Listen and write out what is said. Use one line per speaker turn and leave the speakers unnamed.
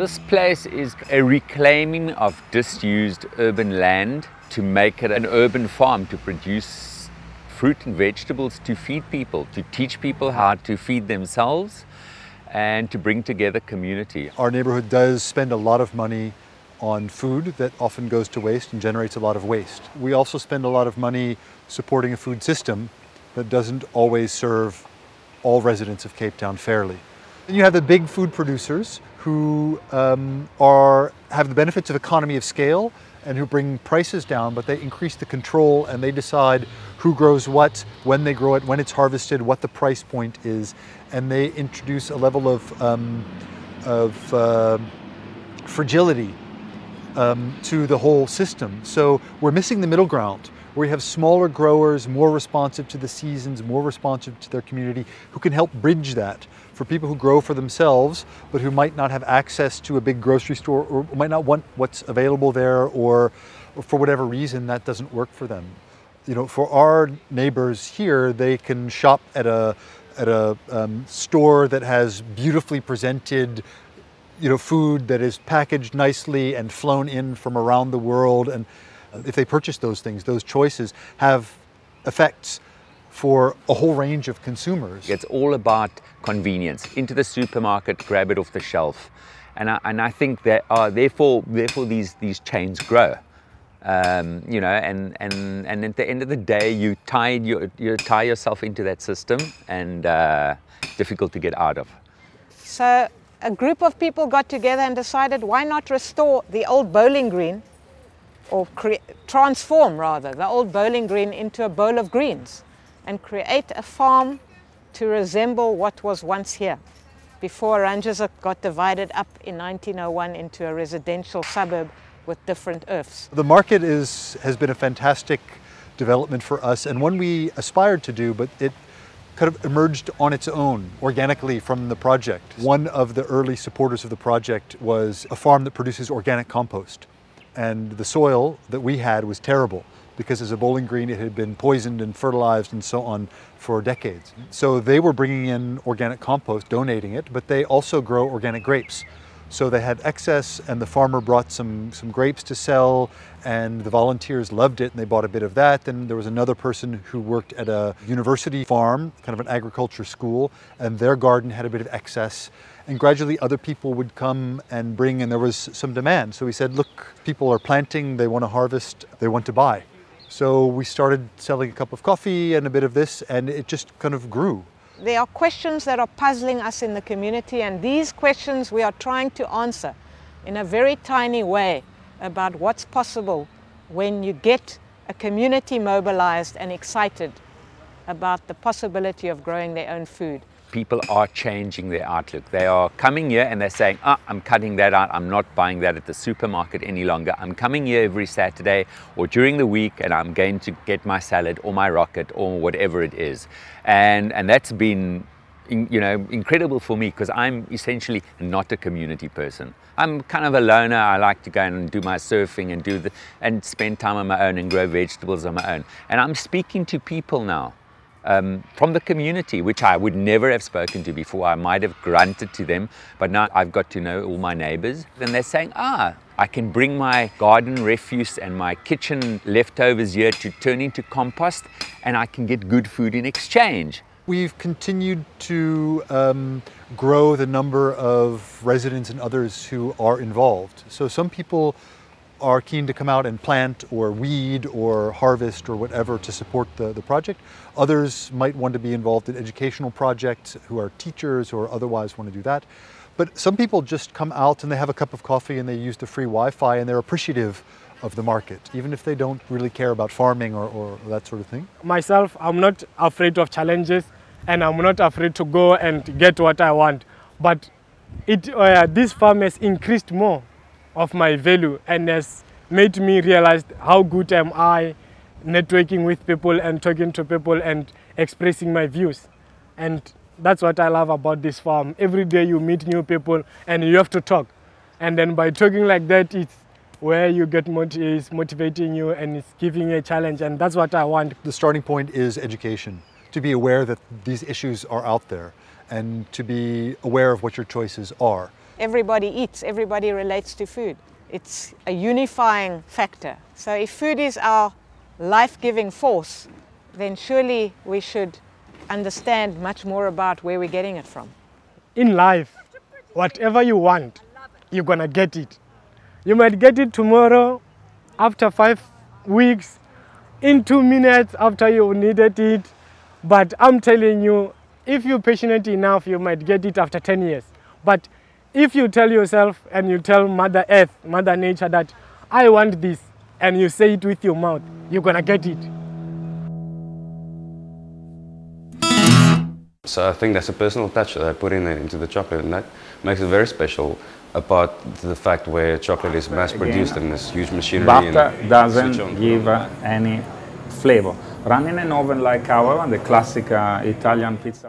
This place is a reclaiming of disused urban land to make it an urban farm to produce fruit and vegetables to feed people, to teach people how to feed themselves and to bring together community.
Our neighborhood does spend a lot of money on food that often goes to waste and generates a lot of waste. We also spend a lot of money supporting a food system that doesn't always serve all residents of Cape Town fairly. And you have the big food producers who um, are, have the benefits of economy of scale and who bring prices down, but they increase the control and they decide who grows what, when they grow it, when it's harvested, what the price point is, and they introduce a level of, um, of uh, fragility um, to the whole system. So we're missing the middle ground where you have smaller growers, more responsive to the seasons, more responsive to their community, who can help bridge that for people who grow for themselves, but who might not have access to a big grocery store or might not want what's available there or, or for whatever reason that doesn't work for them. You know, for our neighbors here, they can shop at a, at a um, store that has beautifully presented you know, food that is packaged nicely and flown in from around the world. And if they purchase those things, those choices have effects for a whole range of consumers.
It's all about convenience. Into the supermarket, grab it off the shelf. And I, and I think that uh, therefore, therefore these, these chains grow. Um, you know, and, and, and at the end of the day, you tie, you, you tie yourself into that system and uh, difficult to get out of.
So a group of people got together and decided why not restore the old bowling green or transform rather the old bowling green into a bowl of greens and create a farm to resemble what was once here before Rangers got divided up in 1901 into a residential suburb with different earths.
The market is, has been a fantastic development for us and one we aspired to do, but it kind of emerged on its own organically from the project. One of the early supporters of the project was a farm that produces organic compost. And the soil that we had was terrible because as a bowling green it had been poisoned and fertilized and so on for decades. So they were bringing in organic compost, donating it, but they also grow organic grapes. So they had excess and the farmer brought some, some grapes to sell and the volunteers loved it and they bought a bit of that. Then there was another person who worked at a university farm, kind of an agriculture school, and their garden had a bit of excess. And gradually other people would come and bring and there was some demand. So we said, look, people are planting, they want to harvest, they want to buy. So we started selling a cup of coffee and a bit of this and it just kind of grew
there are questions that are puzzling us in the community and these questions we are trying to answer in a very tiny way about what's possible when you get a community mobilized and excited about the possibility of growing their own food
people are changing their outlook. They are coming here and they're saying, ah, I'm cutting that out. I'm not buying that at the supermarket any longer. I'm coming here every Saturday or during the week and I'm going to get my salad or my rocket or whatever it is. And, and that's been in, you know, incredible for me because I'm essentially not a community person. I'm kind of a loner. I like to go and do my surfing and do the, and spend time on my own and grow vegetables on my own. And I'm speaking to people now um, from the community, which I would never have spoken to before. I might have grunted to them, but now I've got to know all my neighbors. And they're saying, ah, I can bring my garden refuse and my kitchen leftovers here to turn into compost and I can get good food in exchange.
We've continued to um, grow the number of residents and others who are involved. So some people are keen to come out and plant or weed or harvest or whatever to support the, the project. Others might want to be involved in educational projects who are teachers or otherwise want to do that. But some people just come out and they have a cup of coffee and they use the free Wi-Fi and they're appreciative of the market, even if they don't really care about farming or, or that sort of thing.
Myself, I'm not afraid of challenges and I'm not afraid to go and get what I want. But it, uh, this farm has increased more of my value and has made me realize how good am I networking with people and talking to people and expressing my views. And that's what I love about this farm. Every day you meet new people and you have to talk. And then by talking like that, it's where you get moti is motivating you and it's giving you a challenge. And that's what I want.
The starting point is education, to be aware that these issues are out there and to be aware of what your choices are
everybody eats, everybody relates to food. It's a unifying factor. So if food is our life-giving force, then surely we should understand much more about where we're getting it from.
In life, whatever you want, you're gonna get it. You might get it tomorrow, after five weeks, in two minutes after you needed it. But I'm telling you, if you're patient enough, you might get it after 10 years. But if you tell yourself and you tell Mother Earth, Mother Nature that I want this, and you say it with your mouth, you're gonna get it.
So I think that's a personal touch that I put in into the chocolate, and that makes it very special. Apart the fact where chocolate is mass produced in this huge machinery.
Butter
and
doesn't give uh, any flavor. Run in an oven like our one, the classic uh, Italian pizza.